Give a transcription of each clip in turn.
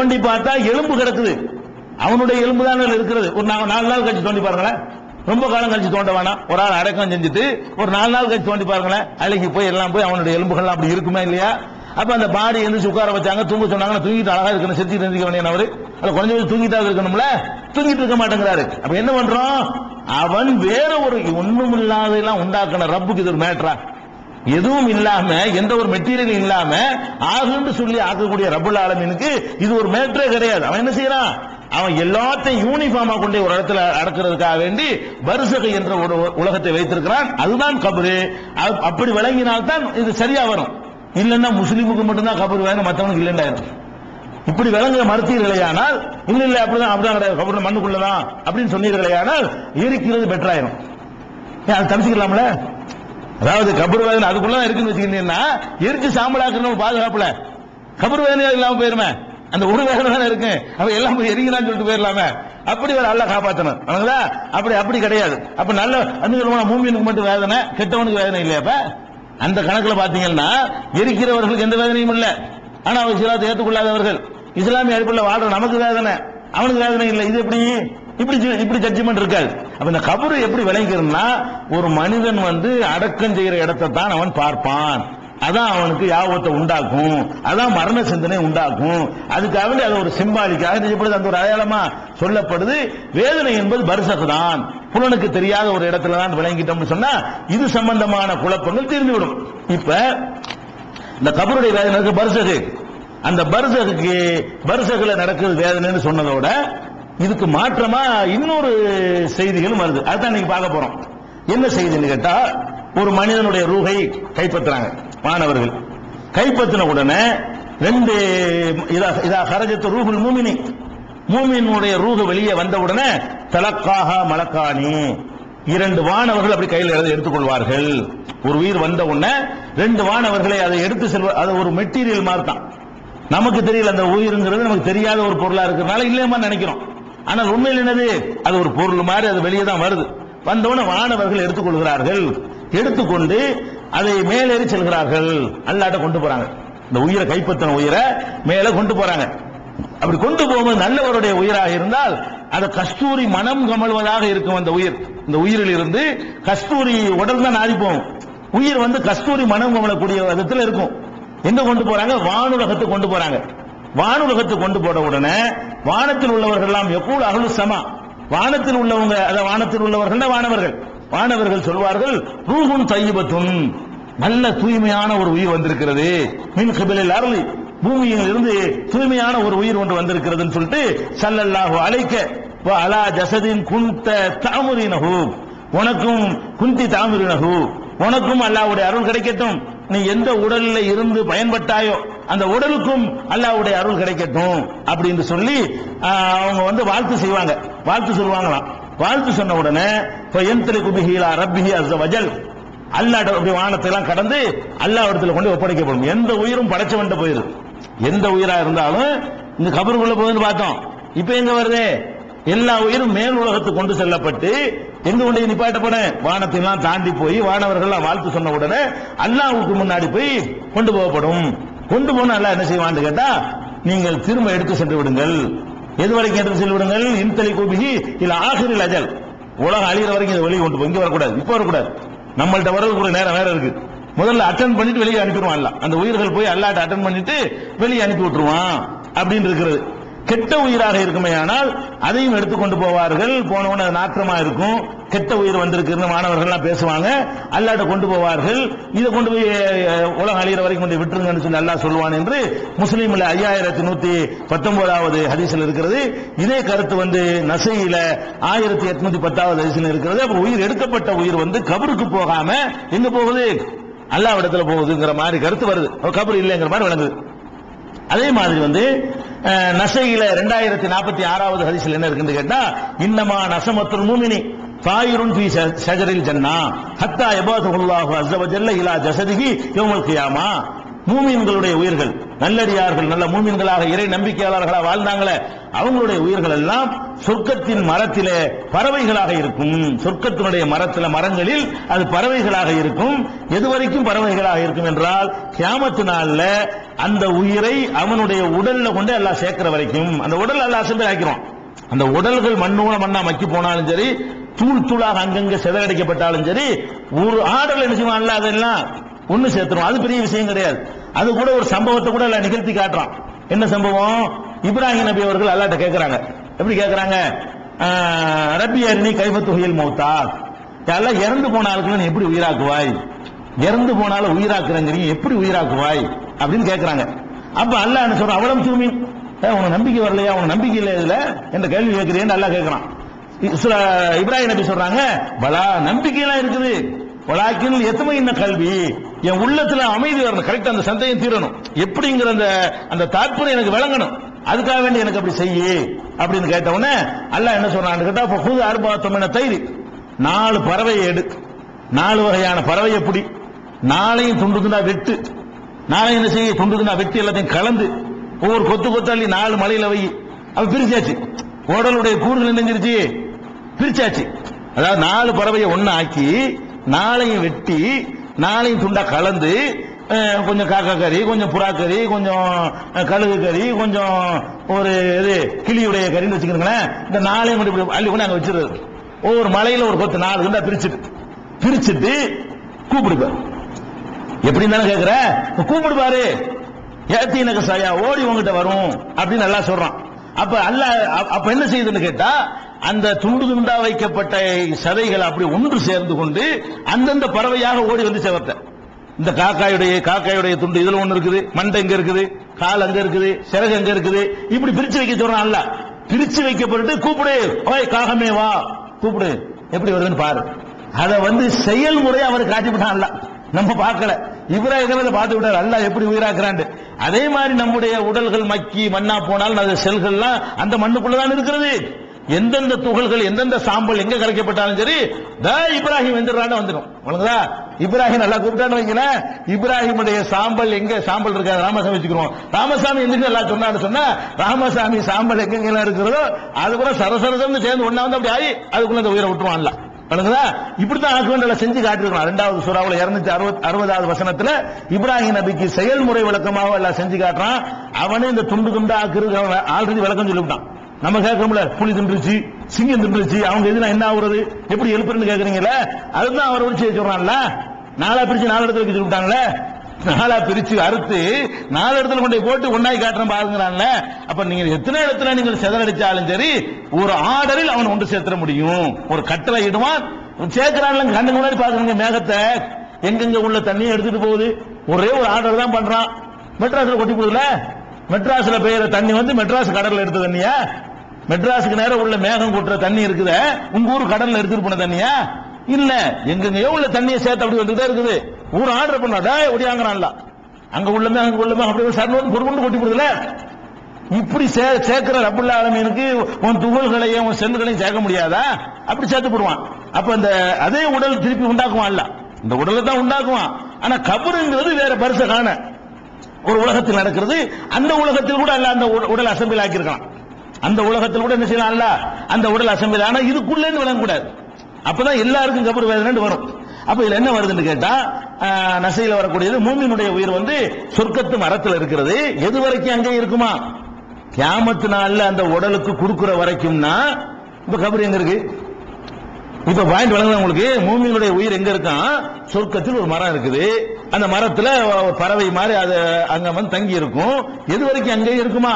தோண்டி பார்த்தா எலும்பு கிடக்குது. அவனுடைய எலும்பு தான் இருக்கிறது. ஒரு நாங்க நாலு நாள் கழிச்சு தோண்டி பாருங்களேன். ரொம்ப காலம் கழிச்சு தோண்ட வேணாம். ஒரு ஆள் அடக்கம் செஞ்சுட்டு ஒரு நாலு நாள் கழிச்சு தோண்டி பாருங்களேன். அழகி போய் எல்லாம் போய் அவனுடைய எலும்புகள்லாம் அப்படி இருக்குமா இல்லையா? அப்ப அந்த பாடி எழுந்து உட்கார வச்சாங்க. தூங்க சொன்னாங்க. தூங்கிட்டு அழகா இருக்கணும். செத்து இருந்துக்க வேண்டிய அவரு. அது கொஞ்சம் கொஞ்சம் தூங்கிட்டா இருக்கணும்ல? தூங்கிட்டு இருக்க மாட்டேங்கிறாரு. அப்ப என்ன பண்றோம்? அவன் வேற ஒரு ஒண்ணும் இல்லாதெல்லாம் உண்டாக்கின ரப்புக்கு இது ஒரு மேட்ரா எதுவும் இல்லாம எந்த ஒரு மெட்டீரியல் இல்லாம ஆகுன்னு சொல்லி ஆக்கக்கூடிய ரபுல் ஆலமீனுக்கு இது ஒரு மேட்டரே கிடையாது. அவன் என்ன செய்யறான்? அவன் எல்லாத்தையும் யூனிஃபார்மா கொண்டு ஒரு இடத்துல அடக்கிறதுக்காக வேண்டி வருஷகை என்ற ஒரு உலகத்தை வைத்திருக்கிறான். அதுதான் கபரு. அப்படி விளங்கினால்தான் இது சரியா வரும். இல்லைன்னா முஸ்லீமுக்கு மட்டும்தான் கபர் வேணும் மற்றவனுக்கு இல்லைன்னா இப்படி விளங்குற மறுத்தீர்களேயானால் இல்ல இல்ல அப்படிதான் அப்படிதான் கிடையாது. கபர் மண்ணுக்குள்ளதான் அப்படின்னு சொன்னீர்களேயானால் இருக்கிறது பெட்டராயிரும் ஏன் அதை தப்பிச்சுக்கலாம்ல அதாவது கபர் வேதனை அதுக்குள்ள இருக்குன்னு வச்சுக்கிட்டீங்கன்னா எரிச்சு சாம்பலாக்கணும் பாதுகாப்புல. கபர் வேதனை இல்லாம போயிருமே. அந்த ஒரு வேதனை தானே இருக்கு. அவன் எல்லாம் போய் சொல்லிட்டு போயிடலாமே அப்படி ஒரு அல்ல காப்பாத்தணும். அவங்களா அப்படி அப்படி கிடையாது. அப்ப நல்ல அந்த மூமியனுக்கு மட்டும் வேதனை கெட்டவனுக்கு வேதனை இல்லையாப்ப அந்த கணக்குல பாத்தீங்கன்னா எரிக்கிறவர்களுக்கு எந்த வேதனையும் இல்ல. ஆனா அவர் இஸ்லாத்தை ஏற்றுக்கொள்ளாதவர்கள் இஸ்லாமிய அடிப்படையில் வாழ்ற நமக்கு வேதனை அவனுக்கு வேதனை இல்லை. இது எப்படி? இப்படி இப்படி ஜட்ஜ்மெண்ட் இருக்காது. அப்ப இந்த கபரு எப்படி விளங்கிறதுனா ஒரு மனிதன் வந்து அடக்கம் செய்யற இடத்தை தான் அவன் பார்ப்பான். அதான் அவனுக்கு யாபத்தை உண்டாக்கும். அதான் மரண சிந்தனை உண்டாக்கும். அதுக்காக அது ஒரு சிம்பாலிக்காக செய்யப்படுது அந்த ஒரு அடையாளமா சொல்லப்படுது? வேதனை என்பது பரிசக்கு தான். புலனுக்கு தெரியாத ஒரு இடத்துல தான் விளங்கிட்டோம்னு சொன்னா இது சம்பந்தமான குழப்பங்கள் தீர்ந்துவிடும். இப்ப இந்த கபருடைய வேதனை பரிசகு. அந்த பரிசகுக்கு பரிசகுல நடக்குது வேதனைன்னு சொன்னதோட இதுக்கு மாற்றமா இன்னொரு செய்திகளும் வருது. அதுதான் இன்னைக்கு பார்க்க போறோம். என்ன செய்தின்னு கேட்டா ஒரு மனிதனுடைய ரூகை கைப்பற்றுறாங்க. மாணவர்கள். கைப்பற்றின உடனே ரெண்டு இதா இதா கரஜத்து ரூகுல் மூமினி. மூமினுடைய ரூக வெளியே வந்த உடனே தலக்காக மலக்கானி இரண்டு வானவர்கள் அப்படி கையில் எடுத்துக்கொள்வார்கள். ஒரு உயிர் வந்த உடனே ரெண்டு வானவர்களை அதை எடுத்து செல்வ அது ஒரு மெட்டீரியல் மாதிரி தான். நமக்கு தெரியல அந்த உயிருங்கிறது நமக்கு தெரியாத ஒரு பொருளா இருக்கிறதுனால இல்லையமா நினைக்கிறோம். ஆனால் உண்மையில் என்னது? அது ஒரு பொருள் மாதிரி அது வெளியே தான் வருது. வந்தவுடனே வானவர்கள் எடுத்துக்கொள்கிறார்கள். எடுத்துக்கொண்டு அதை மேலேறி செல்கிறார்கள். அல்லாட்ட கொண்டு போறாங்க. இந்த உயிரை கைப்பற்றின உயிரை மேலே கொண்டு போறாங்க. அப்படி கொண்டு போகும்போது நல்லவருடைய உயிராக இருந்தால் அது கஸ்தூரி மனம் கமழ்வதாக இருக்கும் அந்த உயிர். இந்த உயிரில் இருந்து கஸ்தூரி உடல் தான் நாடி போகும். உயிர் வந்து கஸ்தூரி மனம் கமலக்கூடிய விதத்தில் இருக்கும். எங்க கொண்டு போறாங்க? வானுலகத்தை கொண்டு போறாங்க. வானுலகத்துக்கு கொண்டு போட உடனே வானத்தில் உள்ளவர்கள் எல்லாம் எப்பூல் அகலு சமா. வானத்தில் உள்ளவங்க அத வானத்தில் உள்ளவர்கள் வானவர்கள். வானவர்கள் சொல்வார்கள் ரூஹுன் தையபத்துன். நல்ல தூய்மையான ஒரு உயிர் வந்திருக்கிறது. மின் கபிலில் அருளி பூமியில் இருந்து தூய்மையான ஒரு உயிர் ஒன்று வந்திருக்கிறதுன்னு சொல்லிட்டு சல்லல்லாஹு அழைக்க அலா ஜசதின் குந்த தாமுரினகு உனக்கும் குந்தி தாமுரினகு உனக்கும் அல்லாவுடைய அருள் கிடைக்கட்டும். நீ எந்த உடலில் இருந்து பயன்பட்டாயோ அந்த உடலுக்கும் அல்லாஹ்வுடைய அருள் கிடைக்கட்டும் அப்படின்னு சொல்லி அவங்க வந்து வாழ்த்து செய்வாங்க. வாழ்த்து சொல்லுவாங்களாம். வாழ்த்து சொன்ன உடனே எந்தலி குபிஹீலா ரப்பிஹி அஸ் வஜல். அல்லாஹ் அப்படி வானத்தை கடந்து அல்லா இடத்துல கொண்டு ஒப்படைக்கப்படும். எந்த உயிரும் படைச்சவன்ட்ட போயிரு. எந்த உயிரா இருந்தாலும் இந்த கபருக்குள்ள போகுதுன்னு பார்த்தோம். இப்ப எங்க வருது? எல்லா உயிரும் மேல் உலகத்துக்கு கொண்டு செல்லப்பட்டு எங்க கொண்டு போனேன் வானத்தையெல்லாம் தாண்டி போய் வானவர்கள் வாழ்த்து சொன்ன உடனே அல்லாவுக்கு முன்னாடி போய் கொண்டு போகப்படும். கொண்டு போன அல்லாஹ் என்ன செய்வான்னு கேட்டா நீங்கள் திரும்ப எடுத்து சென்று விடுங்கள். எது வரைக்கும் எடுத்து சென்று விடுங்கள்? இன்தலை கூபிகி இல்ல ஆகிரில் அஜல். உலகம் அழிகிற வரைக்கும் இதை வெளியே கொண்டு போய் இங்கே வரக்கூடாது. இப்போ வரக்கூடாது. நம்மள்ட்ட வரது கூட நேரம் வேற இருக்கு. முதல்ல அட்டன் பண்ணிட்டு வெளியே அனுப்பிடுவான் அல்ல அந்த உயிர்கள் போய் அல்லாட்ட அட்டன் பண்ணிட்டு வெளியே அனுப்பி விட்டுருவான். அப்படின்னு இருக்கிறது. கெட்ட உயிராக இருக்குமே ஆனால் அதையும் எடுத்துக்கொண்டு போவார்கள். போனவன அது நாற்றமா இருக்கும். கெட்ட உயிர் வந்திருக்குன்னு மாணவர்கள்லாம் பேசுவாங்க. அல்லாட்ட கொண்டு போவார்கள். இதை கொண்டு போய் உலகம் அழிகிற வரைக்கும் கொண்டு விட்டுருங்கன்னு சொல்லி அல்லாஹ் சொல்லுவான் என்று முஸ்லீம்ல ஐயாயிரத்தி நூத்தி பத்தொன்பதாவது ஹதீசில் இருக்கிறது. இதே கருத்து வந்து நசையில ஆயிரத்தி எட்நூத்தி பத்தாவது ஹதீசில் இருக்கிறது. அப்ப உயிர் எடுக்கப்பட்ட உயிர் வந்து கபருக்கு போகாம எங்க போகுது? அல்லாஹ் போகுதுங்கிற மாதிரி கருத்து வருது. கபர் இல்லைங்கிற மாதிரி விளங்குது. அதே மாதிரி வந்து நசையில ரெண்டாயிரத்தி நாற்பத்தி ஆறாவது ஹரிசில் என்ன இருக்குன்னு கேட்டா இன்னமா நசமத்துல் மூமினி தாயிருன் பி சஜரில் ஜன்னா ஹத்தா யபாதுல்லாஹு அஸ்ஸ இலா ஜசதிகி யௌமல் கியாமா. மூமின்களுடைய உயிர்கள். நல்லடியார்கள் நல்ல மூமியன்களாக இறை நம்பிக்கையாளர்களாக வாழ்ந்தாங்களே அவங்களுடைய உயிர்கள் எல்லாம் சொர்க்கத்தின் மரத்திலே பறவைகளாக இருக்கும். சொர்க்கத்தினுடைய மரத்தில மரங்களில் அது பறவைகளாக இருக்கும். எது வரைக்கும் பறவைகளாக இருக்கும் என்றால் கியாமத்து நாள்ல அந்த உயிரை அவனுடைய உடல்ல கொண்டு எல்லாம் சேர்க்கிற வரைக்கும் அந்த உடல் எல்லாம் அசம்பிள் ஆக்கிறோம் அந்த உடல்கள் மண்ணோட மண்ணா மக்கி போனாலும் சரி தூள் தூளாக அங்கங்க சிதறடிக்கப்பட்டாலும் சரி ஒரு ஆடல் என்ன செய்வான்ல அதெல்லாம் ஒன்று சேர்த்துரும் அது பெரிய விஷயம் கிடையாது. அது கூட ஒரு சம்பவத்தை கூட நிகழ்த்தி காட்டுறான். என்ன சம்பவம்? இப்ராஹிம் நபி அவர்கள் அல்லாட்ட கேட்கிறாங்க எப்படி கேட்கிறாங்க ஆஹ், ரப்பி அரிணி கைபத்துகையில் மௌத்தா. எல்லாம் இறந்து போன ஆளுக்கு நீ எப்படி உயிராக்குவாய்? இறந்து போனாலும் உயிராக்குறங்கிறீங்க. எப்படி உயிராக்குவாய்? அப்படின்னு கேட்கிறாங்க அப்ப அல்ல என்ன சொல்ற அவளம் தூமி உனக்கு நம்பிக்கை வரலையா? உனக்கு நம்பிக்கை இல்லை இதுல? என்ற கேள்வி கேட்கிறேன்னு நல்லா கேட்கிறான் இப்ராஹிம் நபி சொல்றாங்க பலா நம்பிக்கையெல்லாம் இருக்குது. வலாக்கில் எத்தனை என்ன கல்வி? என் உள்ளத்துல அமைதி வரணும். கரெக்ட் அந்த சந்தேகம் தீரணும். எப்படிங்கிற அந்த அந்த தாற்பயம் எனக்கு விளங்கணும். அதுக்காக வேண்டி எனக்கு அப்படி செய்யு அப்படின்னு கேட்ட உடனே அல்ல என்ன சொல்றான்னு கேட்டா இப்ப புது என்ன தயிர் நாலு பறவையை எடு. நாலு வகையான பறவையை பிடி. நாளையும் துண்டு துண்டா வெட்டு. நாளையும் என்ன செய்ய துண்டு துண்டா வெட்டி எல்லாத்தையும் கலந்து ஒவ்வொரு கொத்து கொத்தாளி நாலு மலையில வை அவ பிரிச்சாச்சு. உடலுடைய கூறுகள் நெஞ்சிருச்சு பிரிச்சாச்சு. அதாவது நாலு பறவையை ஒண்ணு ஆக்கி நாளையும் வெட்டி நாளையும் துண்டா கலந்து கொஞ்சம் காக்கா கறி கொஞ்சம் புறா கறி கொஞ்சம் கழுகு கறி கொஞ்சம் ஒரு இது கிளியுடைய கறின்னு வச்சுக்கிறீங்களேன் இந்த நாளையும் கொண்டு இப்படி அள்ளி கொண்டு அங்கே வச்சிருது ஒவ்வொரு மலையில ஒரு கொத்து நாலு குண்டா பிரிச்சுட்டு பிரிச்சுட்டு கூப்பிடுப்பார் எப்படி இருந்தாலும் கேட்குற கூப்பிடுவாரு ஏத்தி எனக்கு சாயா ஓடி உங்ககிட்ட வரும். அப்படின்னு நல்லா சொல்றான். அப்ப அல்ல அப்ப என்ன செய்யுதுன்னு கேட்டா அந்த துண்டு துண்டா வைக்கப்பட்ட சதைகள் அப்படி ஒன்று சேர்ந்து கொண்டு அந்தந்த பறவையாக ஓடி வந்து செவத்த இந்த காக்காயுடைய காக்காயுடைய துண்டு இதுல ஒண்ணு இருக்குது மண்டை எங்க இருக்குது கால் அங்க இருக்குது சிறகு எங்க இருக்குது. இப்படி பிரிச்சு வைக்க சொல்றான் அல்ல பிரிச்சு வைக்கப்பட்டு கூப்பிடு ஓய் காகமே வா. கூப்பிடு. எப்படி வருதுன்னு பாரு. அத வந்து செயல்முறை அவர் காட்டிவிட்டான் அல்ல நம்ம பார்க்கல. இப்ராஹிம் பார்த்து விட்டார். அல்ல எப்படி உயிராக்குறாண்டு அதே மாதிரி நம்முடைய உடல்கள் மக்கி மண்ணா போனால் அந்த செல்கள்லாம் அந்த மண்ணுக்குள்ளதான் இருக்கிறது. எந்தெந்த துகள்கள் எந்தெந்த சாம்பல் எங்க கலைக்கப்பட்டாலும் சரி தா இப்ராஹிம் வந்துடுறான்னு வந்துடும். உனக்குதா இப்ராஹிம் நல்லா கூப்பிட்டான்னு வைங்களேன். இப்ராஹிமுடைய சாம்பல் எங்க? சாம்பல் இருக்காது ராமசாமி வச்சுக்கிறோம். ராமசாமி எந்திரிச்சு நல்லா சொன்னான்னு சொன்னா ராமசாமி சாம்பல் எங்கெங்கெல்லாம் இருக்கிறதோ அது கூட சரசரசம்னு சேர்ந்து ஒண்ணா வந்து அப்படி ஆகி அதுக்குள்ள அந்த உயிரை விட்டுருவான்ல. வணங்குதா இப்படித்தான் ஆக்க செஞ்சு காட்டிருக்கணும் ரெண்டாவது சூறாவுல இருநூத்தி அறுபது அறுபதாவது வசனத்துல இப்ராஹிம் நபிக்கு செயல்முறை விளக்கமாக எல்லாம் செஞ்சு காட்டுறான். அவனே இந்த துண்டு துண்டா ஆக்குறது ஆல்ரெடி விளக்கம் சொல்லிவிட்டான். நம்ம கேட்கறோம்ல புலி தின்றுச்சு சிங்கம் தின்றுச்சு அவங்க எதுனா என்ன ஆகுறது? எப்படி எழுப்புறன்னு கேக்குறீங்கல்ல அதுதான் அவர் ஒழிச்சு சொல்றான்ல. நாலா பிரிச்சு நாலு இடத்துல வைக்க விட்டாங்களே நாலா பிரிச்சு அறுத்து நாலு இடத்துல கொண்டு போட்டு ஒன்னாய் காட்டுறேன் பாருங்கிறான்ல அப்ப நீங்க எத்தனை இடத்துல நீங்கள் செதறடிச்சாலும் சரி ஒரு ஆர்டரில் அவன் ஒன்று சேர்த்துட முடியும். ஒரு கட்டளை இடுவான். சேர்க்கிறான் கண்ணுக்கு முன்னாடி பாக்குறாங்க மேகத்தை. எங்கெங்க உள்ள தண்ணியை எடுத்துட்டு போகுது? ஒரே ஒரு ஆர்டர் தான் பண்றான். மெட்ராஸ்ல கொட்டி போகுதுல மெட்ராஸ்ல பெய்யற தண்ணி வந்து மெட்ராஸ் கடல்ல எடுத்த தண்ணியா? மெட்ராஸுக்கு நேரம் உள்ள மேகம் கொட்டுற தண்ணி இருக்குதே? உங்க ஊர் கடல்ல எடுத்துட்டு போன தண்ணியா? இல்ல. எங்கெங்கயோ உள்ள தண்ணியை சேர்த்து அப்படி வந்துட்டே இருக்குது. ஊர் ஆர்டர் பண்ணாடா ஒடியாங்கிறான்ல. அங்க உள்ளமே அங்க உள்ளமே. அப்படி சர்வம் பொறுப்பு கொட்டி போடுதுல. இப்படி சே- சேர்க்கிற ரப்புல்ல ஆலமீனுக்கு உன் துகள்களையும் உன் செல்களையும் சேர்க்க முடியாதா? அப்படி சேர்த்து போடுவான். அப்ப இந்த அதே உடல் திருப்பி உண்டாக்குவான் இல்ல இந்த உடலை தான் உண்டாக்குவான். ஆனா கபருங்கிறது வேற பரிசு காண ஒரு உலகத்தில் நடக்கிறது. அந்த உலகத்தில் கூட அல்ல அந்த உடல் அசம்பிள் ஆக்கியிருக்கான். அந்த உலகத்தில் கூட என்ன செய்யலாம் அந்த உடல் அசம்பிள். ஆனா இதுக்குள்ளே விளங்கக்கூடாது. அப்பதான் எல்லாருக்கும் கபர் வேதனை வரும். அப்ப இதுல என்ன வருதுன்னு கேட்டா நசையில வரக்கூடியது மூமியினுடைய உயிர் வந்து சொர்க்கத்து மரத்தில் இருக்கிறது. எது வரைக்கும் அங்கே இருக்குமா? கியாமத்து நாள்ல அந்த உடலுக்கு கொடுக்குற வரைக்கும்னா இப்ப கபர் எங்க இருக்கு? இப்ப பாயிண்ட் வழங்குது உங்களுக்கு? மூமியினுடைய உயிர் எங்க இருக்கான் சொர்க்கத்தில் ஒரு மரம் இருக்குது. அந்த மரத்துல பறவை மாதிரி அது அங்க வந்து தங்கி இருக்கும் எது வரைக்கும் அங்கேயும் இருக்குமா?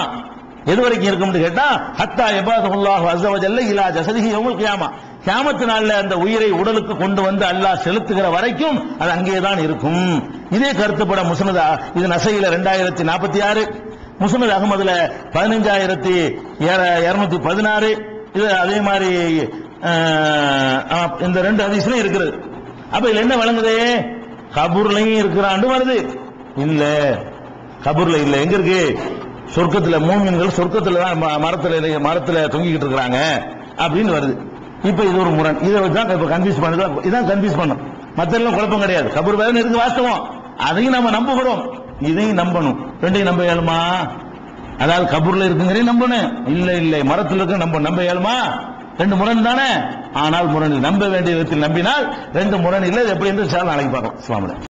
எது வரைக்கும் இருக்கும்னு கேட்டா ஹத்தா எபாதுல்லாஹு அசவஜல்ல இலா ஜசதிஹி யௌமுல் கியாமா. கியாமத்து நாள்ல அந்த உயிரை உடலுக்கு கொண்டு வந்து அல்லாஹ் செலுத்துகிற வரைக்கும் அது அங்கே தான் இருக்கும். இதே கருத்துப்பட முசனதா இது நசையில ரெண்டாயிரத்தி நாற்பத்தி ஆறு முஸ்னத் அகமதுல பதினஞ்சாயிரத்தி இருநூத்தி பதினாறு இது அதே மாதிரி இந்த ரெண்டு அதிசயம் இருக்கிறது அப்ப இதுல என்ன வழங்குது? கபூர்லயும் இருக்கிறான்னு வருது. இல்ல. கபூர்ல இல்ல. எங்க இருக்கு? சொர்க்கத்துல மூமின்கள் சொர்க்கத்துல தான் மரத்துல மரத்துல தொங்கிக்கிட்டு இருக்கிறாங்க அப்படின்னு வருது. இப்ப இது ஒரு முரண். இதை வச்சு தான் இப்ப கன்ஃபியூஸ் பண்ணுது? இதான் கன்ஃபியூஸ் பண்ணும். மத்த எல்லாம் குழப்பம் கிடையாது. கபூர் வேதனை இருக்கு வாஸ்தவம்? அதையும் நம்ம நம்புகிறோம். இதையும் நம்பணும். ரெண்டையும் நம்ப இயலுமா? அதாவது கபூர்ல இருக்குங்கிறே நம்பணும். இல்ல இல்லை. மரத்தில் இருக்கு நம்ப நம்ப இயலுமா? ரெண்டு முரண் தானே? ஆனால் முரணில் நம்ப வேண்டிய விதத்தில் நம்பினால் ரெண்டு முரண் இல்லை. எப்படி என்று சார் நாளைக்கு பார்க்கலாம். இஸ்லாமில்